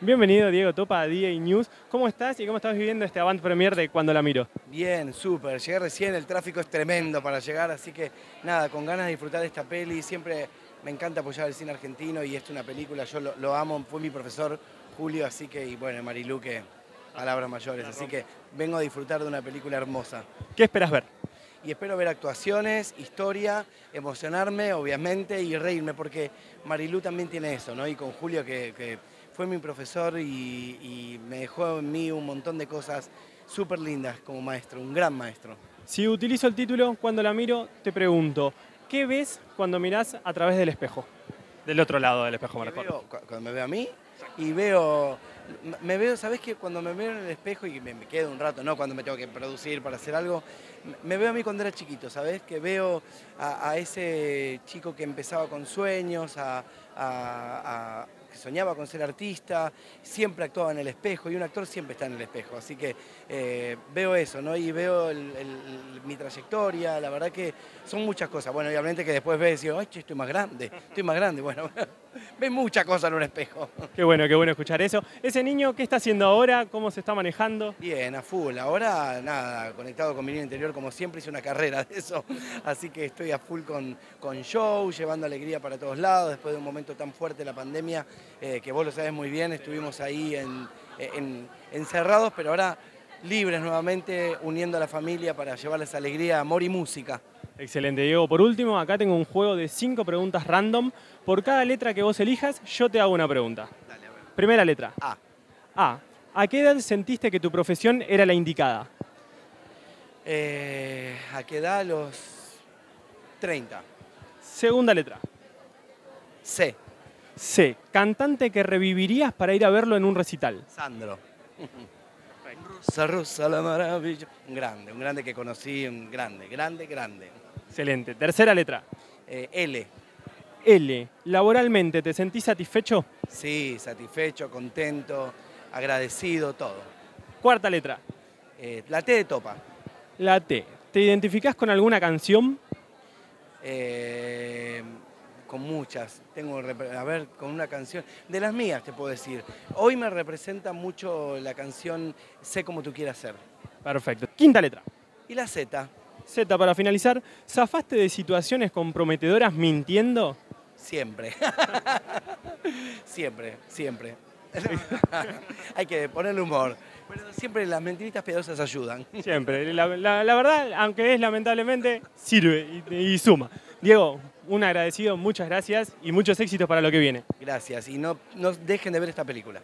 Bienvenido Diego Topa a DA News. ¿Cómo estás y cómo estás viviendo este avant premier de Cuando la miro? Bien, súper. Llegué recién, el tráfico es tremendo para llegar, así que nada, con ganas de disfrutar de esta peli. Siempre me encanta apoyar el cine argentino y es una película, yo lo, lo amo, fue mi profesor Julio, así que, y bueno, Marilu, que palabras mayores, así que vengo a disfrutar de una película hermosa. ¿Qué esperas ver? y espero ver actuaciones, historia, emocionarme, obviamente, y reírme, porque Marilú también tiene eso, ¿no? Y con Julio, que, que fue mi profesor y, y, me dejó en mí un montón de cosas súper lindas como maestro, un gran maestro. Si utilizo el título, cuando la miro, te pregunto, ¿qué ves cuando mirás a través del espejo? Del otro lado del espejo, me veo, Cuando me veo a mí y veo me veo, ¿sabes qué? Cuando me veo en el espejo y me, quedo un rato, no cuando me tengo que producir para hacer algo, me veo a mí cuando era chiquito, ¿sabes? Que veo a, ese chico que empezaba con sueños, a, soñaba con ser artista, siempre actuaba en el espejo y un actor siempre está en el espejo. Así que eh, veo eso, ¿no? Y veo mi trayectoria, la verdad que son muchas cosas. Bueno, obviamente que después ves y digo, ay, estoy más grande, estoy más grande. Bueno, ves muchas cosas en un espejo. Qué bueno, qué bueno escuchar eso. Ese niño, ¿qué está haciendo ahora? ¿Cómo se está manejando? Bien, a full. Ahora, nada, conectado con mi niño interior como siempre, hice una carrera de eso. Así que estoy a full con, con show, llevando alegría para todos lados, después de un momento tan fuerte de la pandemia, eh, que vos lo sabés muy bien, estuvimos ahí encerrados, pero ahora libres nuevamente, uniendo a la familia para llevarles alegría, amor y música. Excelente, Diego. Por último, acá tengo un juego de cinco preguntas random. Por cada letra que vos elijas, yo te hago una pregunta. Dale, a ver. Primera letra. A. A. ¿A qué edad sentiste que tu profesión era la indicada? Eh, ¿A qué edad? Los 30. Segunda letra. C. C. Cantante que revivirías para ir a verlo en un recital. Sandro. Rosa, rosa, la maravilla. Un grande, un grande que conocí, un grande, grande, grande. Excelente. Tercera letra. Eh, L. L. ¿Laboralmente te sentís satisfecho? Sí, satisfecho, contento, agradecido, todo. Cuarta letra. Eh, la T de Topa. La T. ¿Te identificás con alguna canción? Eh, con muchas. Tengo, a ver, con una canción. De las mías, te puedo decir. Hoy me representa mucho la canción Sé como tú quieras ser. Perfecto. Quinta letra. Y la Z. Z, para finalizar, ¿zafaste de situaciones comprometedoras mintiendo? Siempre. siempre, siempre. Hay que ponerle humor. siempre las mentiritas piadosas ayudan. Siempre. La, verdad, aunque es lamentablemente, sirve y suma. Diego, un agradecido, muchas gracias y muchos éxitos para lo que viene. Gracias y no, no dejen de ver esta película.